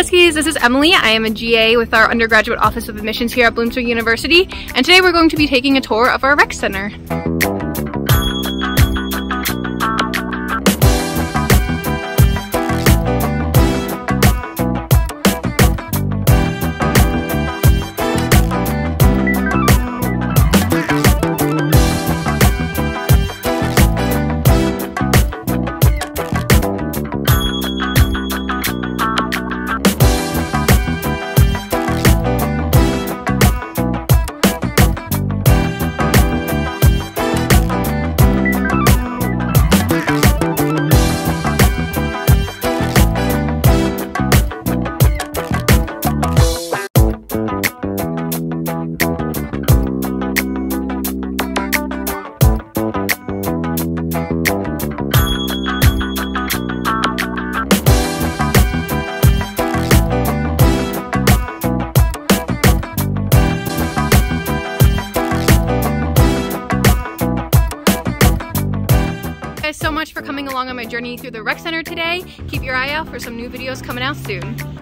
Huskies, this is Emily. I am a GA with our undergraduate office of admissions here at Bloomsburg University, and today we're going to be taking a tour of our rec center. Guys so much for coming along on my journey through the rec center today. Keep your eye out for some new videos coming out soon.